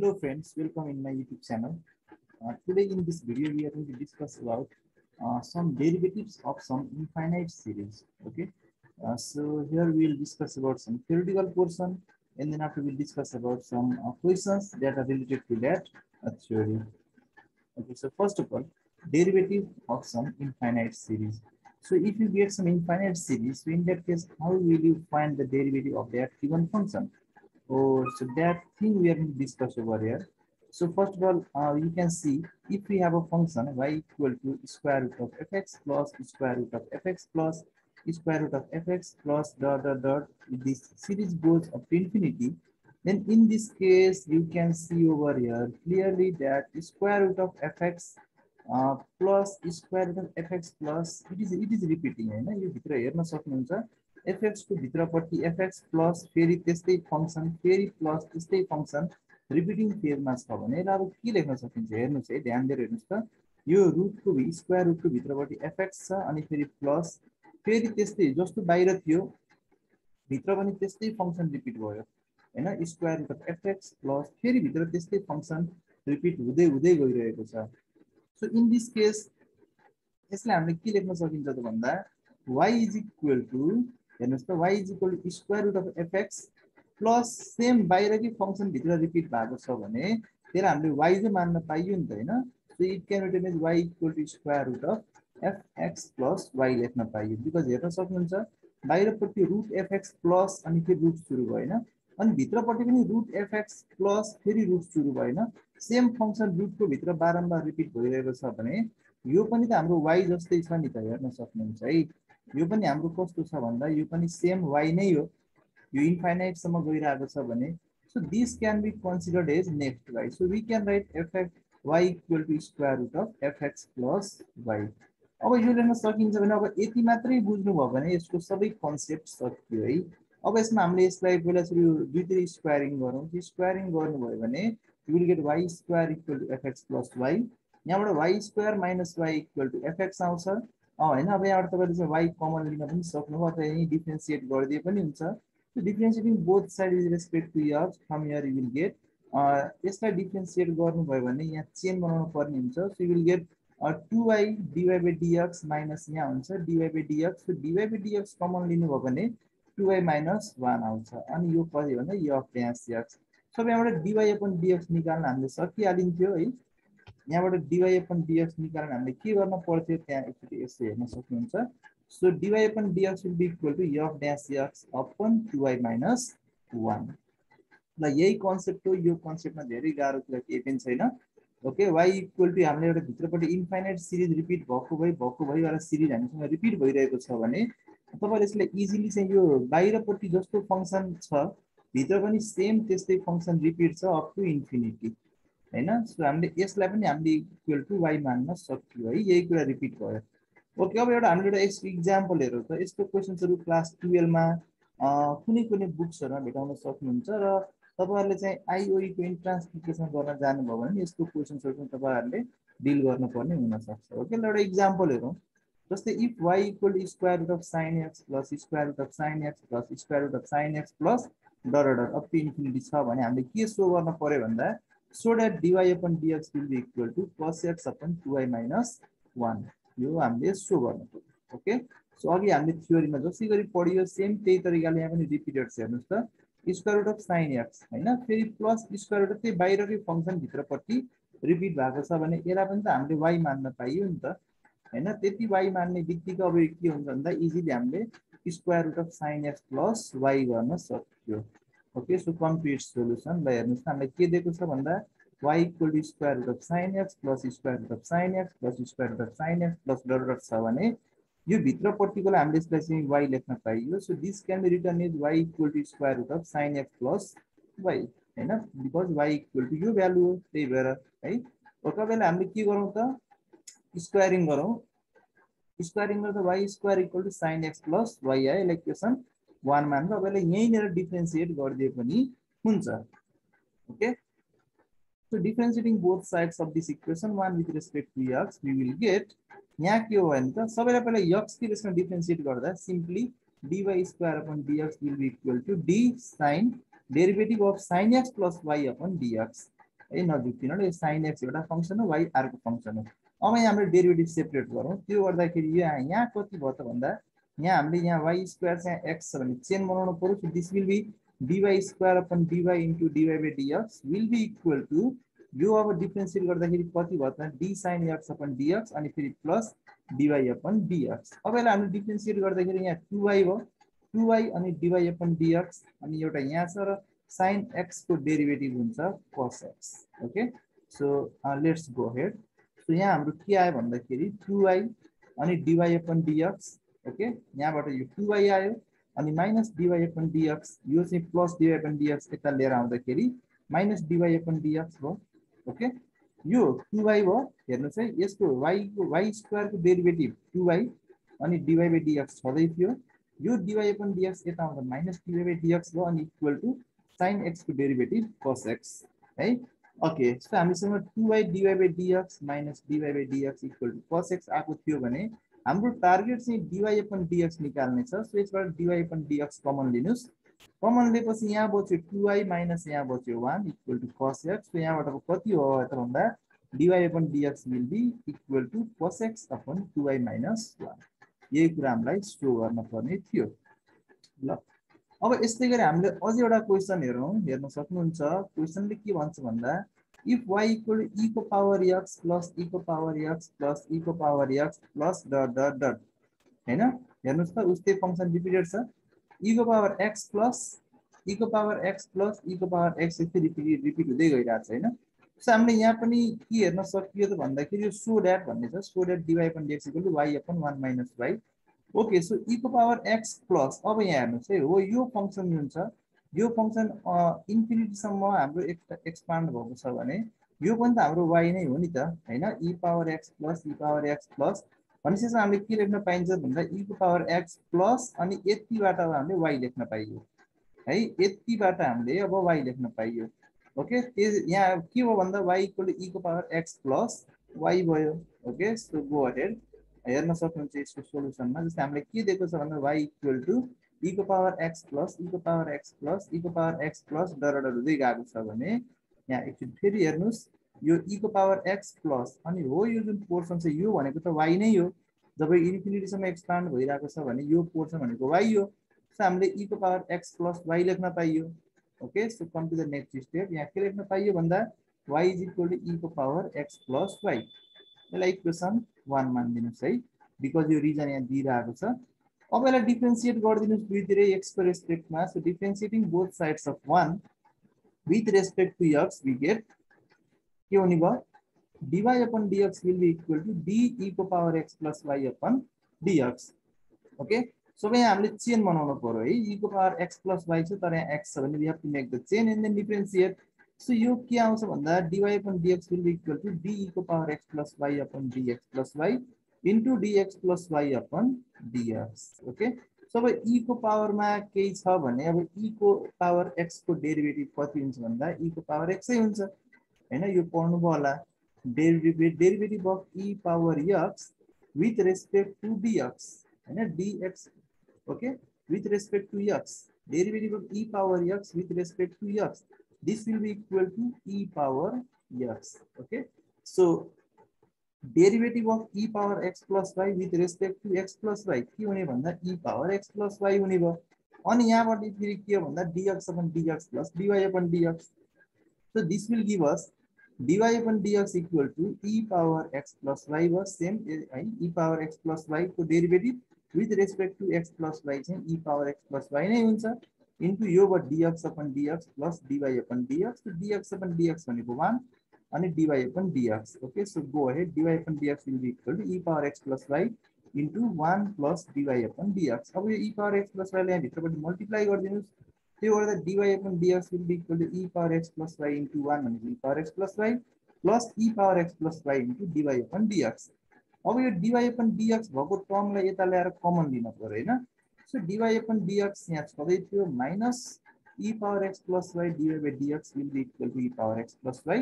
Hello friends, welcome in my YouTube channel. Uh, today in this video, we are going to discuss about uh, some derivatives of some infinite series. Okay, uh, so here we will discuss about some theoretical portion, and then after we'll discuss about some uh, questions that are related to that uh, theory. Okay, so first of all, derivative of some infinite series. So if you get some infinite series, so in that case, how will you find the derivative of that given function? Oh, so that thing we have discussed over here. So first of all, uh, you can see if we have a function y equal to square root of fx plus square root of fx plus square root of fx plus dot dot dot, this series goes up to infinity, then in this case, you can see over here clearly that square root of fx uh, plus square root of fx plus, it is, it is repeating, you know, you एफएक्सको भित्रपट्टि f x plus फेरि त्यस्तै function फेरि plus त्यस्तै function repeating फेजमा छ भने यसलाई अब के लेख्न सकिन्छ? हेर्नुहोस् है ध्यान दिएर हेर्नुहोस् त। यो रुटको स्क्वायर रुटको भित्रपट्टि एफएक्स छ अनि फेरि प्लस फेरि त्यस्तै जस्तो बाहिर थियो भित्र पनि त्यस्तै फङ्सन रिपिट भयो। होइन? Square root of f x plus फेरि भित्र त्यस्तै फङ्सन रिपिट हुँदै हुँदै गइरहेको छ। सो इन दिस केस यसलाई हामीले के लेख्न सकिन्छ त भन्दा वाइ इज इक्वल टु हेर्नुहोस् त y is equal square root of f x plus same बाहिरकै फङ्सनभित्र रिपिट भएको छ भने त्यसलाई हामीले वाइ चाहिँ मान्न पाइयो नि त होइन? So it can written is y equal to square root of f x plus y लेख्न पाइयो। बिकज हेर्न सक्नुहुन्छ बाहिरपट्टि रुट एफएक्स प्लस अनि फेरि रुट सुरु भएन। अनि भित्रपट्टि पनि रुट एफएक्स प्लस फेरि रुट सुरु भएन। सेम फङ्सन रुटको भित्र बारम्बार रिपिट भइरहेको छ भने यो पनि त हाम्रो वाइ जस्तै छ नि त हेर्न सक्नुहुन्छ है। यो पनि हाम्रो कस्तो छ भन्दा यो पनि सेम वाइ नै हो। यो इन्फाइनाइटसम्म गइरहेको छ भने so this can be considered as next y so we can write fact y equal to square root of f x plus y अब यो लेख्न सकिन्छ भने अब यति मात्रै बुझ्नुभयो भने यसको सबै कन्सेप्ट सकियो है। अब यसमा हामीले यसलाई पहिला सुरु दुईतिर स्क्वायरिङ गरौँ। स्क्वायरिङ गर्नुभयो भने you will get y square equal to f x plus y यहाँबाट y square minus y equal to f x आउँछ। होइन अब यहाँबाट तपाईँले चाहिँ वाइ कमन लिन पनि सक्नुभयो अथवा यहीँ डिफ्रेन्सिएट गरिदिए पनि हुन्छ। Differentiating both side is respect to your from your you will get यसलाई डिफ्रेन्सिएट गर्नुभयो भने यहाँ चेन बनाउनु पर्ने हुन्छ। So you will get two y dy by dx minus यहाँ हुन्छ। Dy by dx so dy by dx common लिनुभयो भने टु वाइ माइनस वान आउँछ। अनि यो कति भन्दा यो अफ ड्यास एक्स सब यहाँबाट डिवाई अपन डिएक्स निकाल्न हामीले सकिहालिन्थ्यो है। यहाँबाट डिवाई अपन डिएक्स निकाल्न हामीले के गर्न पर्थ्यो त्यहाँ एकचोटि यसो हेर्न सक्नुहुन्छ। So dy upon dx will be equal to f dash x upon two y minus one ल यही कन्सेप्ट हो यो कन्सेप्टमा धेरै गाह्रो कुरा केही पनि छैन। ओके वाइ इक्वल टु हामीले एउटा भित्रपट्टि इन्फाइनाइट सिरिज रिपिट भएको भइ भएको भइ एउटा सिरिज हामीसँग रिपिट भइरहेको छ भने तपाईँले यसलाई इजिली चाहिँ यो बाहिरपट्टि जस्तो फङ्सन छ भित्र पनि सेम त्यस्तै फङ्सन रिपिट छ अप टु इन्फिनिटी होइन? सो हामीले यसलाई पनि हामीले इक्वल टु वाइ मान्न सक्यो है। यही कुरा रिपिट भयो। ओके अब एउटा हामीले एउटा इक्जाम्पल हेरौँ त। यस्तो क्वेसन्सहरू क्लास टुवेल्भमा कुनै कुनै बुक्सहरूमा भेटाउन सक्नुहुन्छ र तपाईँहरूले चाहिँ आइओईको इन्ट्रान्स प्रिपेरेसन गर्न जानुभयो भने यस्तो क्वेसन्सहरू पनि तपाईँहरूले डिल गर्नुपर्ने हुनसक्छ। ओके एउटा इक्जाम्पल हेरौँ। जस्तै if y equal square root of sine x plus square root of sine x plus square root of sine x plus dot dot up to infinity छ भने हामीले के सो गर्न पर्यो भन्दा so dy upon dx will be equal to plus x upon two y minus one यो हामीले so गर्नु पर्यो ओके सो अघि हामीले थ्योरीमा जसै गरी पढियो सेम त्यही तरिकाले यहाँ पनि रिपिटेड छ हेर्नुहोस् त। Square root of sine x होइन? फेरि प्लस स्क्वायर रुट अफ त्यही बाहिरकै फङ्सन भित्रपट्टि रिपिट भएको छ भने यसलाई पनि त हामीले वाइ मान्न पाइयो नि त होइन? त्यति वाइ मान्ने बित्तिकै अब के हुन्छ भन्दा इजिली हामीले square root of sine x plus y गर्न सक्यो। ओके सो कम्प्लिट सोल्युसन ल हेर्नुहोस् न हामीलाई के दिएको छ भन्दा y equal to square root of sine x plus square root of sine x plus square root of sine x plus dot dot छ भने यो भित्रपट्टिकोलाई हामीले यसलाई चाहिँ वाइ लेख्न पाइयो। So this can be written is y equal to square root of sine x plus y होइन? Because y equal to यो भ्यालु हो त्यही भएर है? तपाईँलाई हामीले के गरौँ त? स्क्वायरिङ गरौँ। स्क्वायरिङ गर्दा y square equal to sine x plus y आयो यसलाई क्वेसन वान मानेर तपाईँलाई यहीँनिर डिफ्रेन्सिएट गरिदिए पनि हुन्छ। Okay So differentiating both sides of this equation, one with respect to x, we will get यहाँ के हो भने त सबैलाई पहिला यक्स के रेसमा डिफ्रेन्सिएट गर्दा simply dy square upon dx will be equal to d sin derivative of sin x plus y upon dx है नजिक किनभने यो साइन एक्स एउटा फङ्सन हो वाइ अर्को फङ्सन हो। अब यहाँ हामीले डेरिभेटिभ सेपरेट गरौँ। त्यो गर्दाखेरि यो यहाँ कति भयो त भन्दा यहाँ हामीले यहाँ वाइ स्क्वायर चाहिँ एक्स छ भने चेन बनाउनु पऱ्यो this will be dy square upon dy into dy by dx will be equal to यो अब डिफ्रेन्सिएट गर्दाखेरि कति भयो त d sine x upon dx अनि फेरि प्लस डिवाई अपन डिएक्स अब यसलाई हामीले डिफ्रेन्सिएट गर्दाखेरि यहाँ टु वाई भयो टु वाई अनि d y upon d x अनि एउटा यहाँ छ र साइन एक्सको डेरिभेटिभ हुन्छ cos x okay so let's go head so यहाँ हाम्रो के आयो भन्दाखेरि टु वाई अनि डिवाई अपन डिएक्स ओके? यहाँबाट यो टु वाई आयो अनि माइनस डिवाई अपन डिएक्स यो चाहिँ प्लस डिवाई अपन डिएक्स यता लिएर आउँदाखेरि माइनस डिवाई अपन डिएक्स भयो ओके? यो टु वाई भयो हेर्नुहोस् है यसको वाईको वाई स्क्वायरको डेरिभेटिभ टु वाई अनि डिवाई बाई डिएक्स छँदै थियो। यो डिवाई अपन डिएक्स यता आउँदा माइनस डिवाई बाई डिएक्स भयो अनि इक्वल टु साइन एक्सको डेरिभेटिभ कस एक्स है? ओके सो हामीसँग two y dy by dx minus dy by dx equal to cos x आएको थियो भने हाम्रो टार्गेट चाहिँ डिवाई अपन डिएक्स निकाल्ने छ। सो यसबाट डिवाई अपन डिएक्स कमन लिनुहोस्। कमन लिएपछि यहाँ बच्यो टु वाई माइनस यहाँ बच्यो one equal to cos x so यहाँबाट कति हो त भन्दा dy upon dx will be equal to cos x upon two y minus one यही कुरा हामीलाई सो गर्न पर्ने थियो। ल। अब यस्तै गरी हामीले अझै एउटा क्वेसन हेरौँ। हेर्न सक्नुहुन्छ। क्वेसनले के भन्छ भन्दा इफ वाइ इक्वल इको पावर एक्स प्लस इको power x plus eco power x plus dot dot dot होइन हेर्नुहोस् त उस्तै फङ्सन रिपिटेड छ। इको पावर एक्स प्लस इको पावर एक्स प्लस इको पावर एक्स यस्तै रिपिट रिपिट हुँदै गइरहेको छ होइन? सो हामीले यहाँ पनि के हेर्न सकियो त भन्दाखेरि यो सो ड्याट भन्ने छ। So that dy upon dx equal to y upon one minus y okay so eco power x plus अब यहाँ हेर्नुहोस् है हो यो फङ्सन जुन छ यो फङ्सन इन्फिनिटीसम्म हाम्रो एक्सपान्ड भएको छ भने यो पनि त हाम्रो वाइ नै हो नि त होइन? E power x plus e power x plus भनेपछि हामीले के लेख्न पाइन्छ भन्दा इको पावर एक्स प्लस अनि यतिबाट हामीले वाइ लेख्न पाइयो। है यतिबाट हामीले अब वाइ लेख्न पाइयो। ओके? त्यो यहाँ के हो भन्दा वाइ इक्वल इको पावर एक्स प्लस वाइ भयो। ओके? सो गो हेर्न सक्नुहुन्छ यसको सोल्युसनमा जस्तै हामीले के दिएको छ भन्दा वाइ इक्वल टु इको पावर एक्स प्लस इको पावर एक्स प्लस इको पावर एक्स प्लस डर हुँदै गएको छ भने यहाँ एकचोटि फेरि हेर्नुहोस् यो इको पावर एक्स प्लस अनि हो यो जुन पोर्सन छ यो भनेको त वाइ नै हो। जब इन्फिनिटीसम्म एक्सपान्ड भइरहेको छ भने यो पोर्सन भनेको वाइ हो। सो हामीले इको पावर एक्स प्लस वाइ लेख्न पाइयो। Okay so come to the next step यहाँ के लेख्न पाइयो भन्दा वाइ इज इक्वल टु इको पावर एक्स प्लस वाइ यसलाई इक्वेसन वान मानिदिनुहोस् है। बिकज यो रिजन यहाँ दिइरहेको छ। अब यसलाई डिफ्रेन्सिएट गरिदिनुहोस् दुईतिरै एक्सको रेस्पेक्टमा so differentiating both sides of one with respect to x we get के हुने भयो dy upon dx will be equal to d eco power x plus y upon dx okay सबै यहाँ हामीले चेन बनाउनु पऱ्यो है इको पावर एक्स प्लस वाई छ तर यहाँ x we have to make the chain and then differentiate so यो के आउँछ भन्दा dy upon dx will be equal to d eco power x plus y upon dx plus y into dx plus y upon dx okay so अब इको पावरमा केही छ भने अब इको पावर एक्सको डेरिभेटिभ कति हुन्छ भन्दा इको पावर एक्सै हुन्छ। होइन? यो पढ्नुभयो होला। Derivative derivative of e power x with respect to dx होइन? Dx okay with respect to x derivative of e power x with respect to x this will be equal to e power x okay? So derivative of e power x plus y with respect to x plus y के हुने भन्दा e power x plus y हुने भयो अनि यहाँबाट फेरि के हो भन्दा dx upon dx plus dy upon dx so this will give us dy upon dx equal to e power x plus y was same है e power x plus y को derivative with respect to x plus y चाहिँ e power x plus y नै हुन्छ into यो भयो dx upon dx plus dy upon dx dx upon dx भनेको one अनि dy upon dx okay so go है dy upon dx will be equal to e power x plus y into one plus dy upon dx अब यो e power x plus वाईलाई यहाँ भित्रपट्टि multiply गरिदिनुहोस् त्यो गर्दा dy upon dx will be equal to e power x plus y into one भनेको e power x plus y plus e power x plus y into dy upon dx अब यो dy upon dx भएको टर्मलाई यता ल्याएर common लिनु पऱ्यो होइन So dy upon dx यहाँ छँदै थियो minus e power x plus y dy by dx will be equal to e power x plus y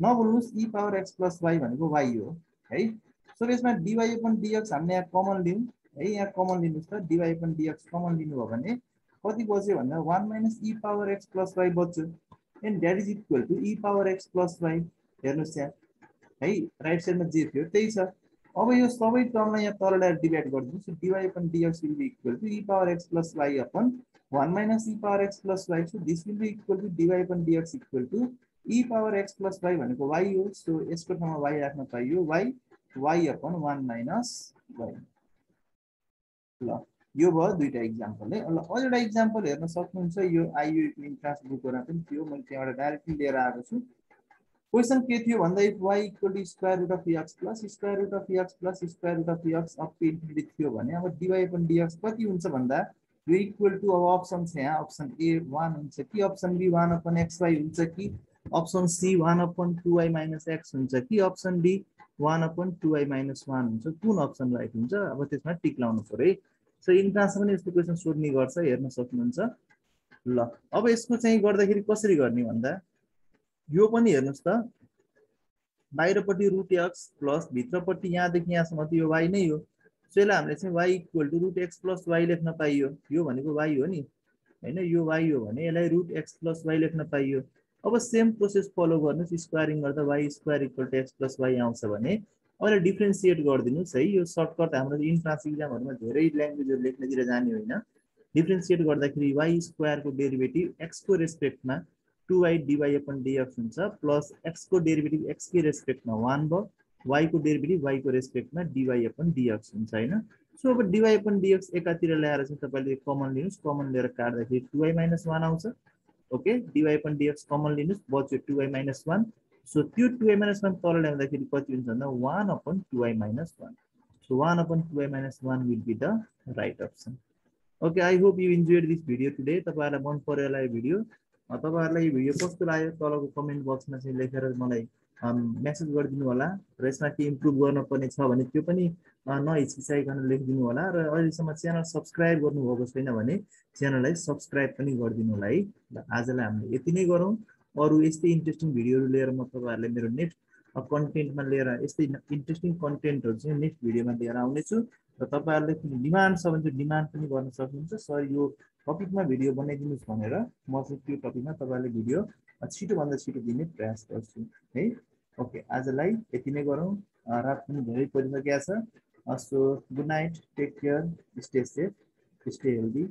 नभन्नुहोस् e power x plus y भनेको y हो है? सो यसमा dy upon dx हामीले यहाँ कमन लिउँ है? यहाँ कमन लिनुहोस् त dy upon dx कमन लिनुभयो भने कति बच्यो भन्दा one minus e power x plus y बच्यो and that is equal to e power x plus y हेर्नुहोस् यहाँ है? राइट साइडमा जे थियो त्यही छ। अब यो सबै टर्मलाई यहाँ तल ल्याएर डिभाइड गरिदिनुहोस्। Dy upon dx will be equal to e power x plus y upon one minus e power x plus y so this will be equal to dy upon dx equal to e power x plus y भनेको y हो सो यसको ठाउँमा y राख्न पाइयो। Y y upon one minus y ल यो भयो दुईवटा इक्जाम्पल है। ल अझ एउटा इक्जाम्पल हेर्न सक्नुहुन्छ यो आइयुको इन्ट्रान्स बुकबाट पनि थियो मैले त्यहाँबाट डाइरेक्टली लिएर आएको छु। क्वेसन के थियो भन्दा if y equal to square root of x plus square root of x plus square root of x up to infinity थियो भने अब डिवाई अपन डिएक्स कति हुन्छ भन्दा यो इक्वल टु अब अप्सन छ यहाँ अप्सन ए वान हुन्छ कि option B one upon x y हुन्छ कि option C one upon two minus x हुन्छ। कि option D one upon two y minus one हुन्छ। कुन अप्सन राइट हुन्छ? अब त्यसमा टिक लाउनु पऱ्यो है। सो इन्ट्रान्समा पनि यस्तो क्वेसन सोध्ने गर्छ हेर्न सक्नुहुन्छ। ल अब यसको चाहिँ गर्दाखेरि कसरी गर्ने भन्दा यो पनि हेर्नुहोस् त। बाहिरपट्टि रुट एक्स प्लस भित्रपट्टि यहाँदेखि यहाँसम्म त यो वाइ नै हो। सो यसलाई हामीले चाहिँ y equal to root x plus y लेख्न पाइयो। यो भनेको वाइ हो नि। होइन यो वाइ हो भने यसलाई रुट एक्स प्लस वाइ लेख्न पाइयो। अब सेम प्रोसेस फलो गर्नुहोस्। स्क्वायरिङ गर्दा y square equal to x plus y आउँछ भने अहिले डिफ्रेन्सिएट गरिदिनुहोस् है। यो सर्टकट हाम्रो इन्ट्रान्स इक्जामहरूमा धेरै ल्याङ्ग्वेजहरू लेख्नतिर जाने होइन। डिफ्रेन्सिएट गर्दाखेरि वाइ स्क्वायरको डेरिभेटिभ एक्सको रेस्पेक्टमा two y dy upon dx हुन्छ। प्लस एक्सको डेरिभेटिभ एक्सकै रेस्पेक्टमा वान भयो। वाइको डेरिभेटिभ वाइको रेस्पेक्टमा डिवाई अपन डिएक्स हुन्छ होइन। सो अब डिवाई अपन डिएक्स एकातिर ल्याएर चाहिँ तपाईँले कमन लिनुहोस्। कमन लिएर काट्दाखेरि टु वाइ माइनस वान आउँछ। Okay dy upon dx common लिनुहोस् बच्यो two y minus one so त्यो टु वाइ माइनस वान तल ल्याउँदाखेरि कति हुन्छ भन्दा one upon two y minus one so one upon two y minus one will be the right option okay I hope you enjoyed this video today तपाईँहरूलाई मन पऱ्यो होला यो भिडियो तपाईँहरूलाई यो भिडियो कस्तो लाग्यो तलको कमेन्ट बक्समा चाहिँ लेखेर मलाई मेसेज गरिदिनु होला र यसमा के इम्प्रुभ गर्नुपर्ने छ भने त्यो पनि नहिचकिचाइकन लेखिदिनु होला र अहिलेसम्म च्यानल सब्सक्राइब गर्नुभएको छैन भने च्यानललाई सब्सक्राइब पनि गरिदिनु होला है। ल आजलाई हामीले यति नै गरौँ। अरू यस्तै इन्ट्रेस्टिङ भिडियोहरू लिएर म तपाईँहरूलाई मेरो नेक्स्ट कन्टेन्टमा लिएर यस्तै इन्ट्रेस्टिङ कन्टेन्टहरू चाहिँ नेक्स्ट भिडियोमा लिएर आउनेछु। र तपाईँहरूले कुनै डिमान्ड छ भने त्यो डिमान्ड पनि गर्न सक्नुहुन्छ। सर यो टपिकमा भिडियो बनाइदिनुहोस् भनेर म चाहिँ त्यो टपिकमा तपाईँहरूले भिडियो छिटोभन्दा छिटो दिने प्रयास गर्छु है। ओके आजलाई यति नै गरौँ। रात पनि धेरै परिसकेको छ। So, good night. Take care. Stay safe. Stay healthy.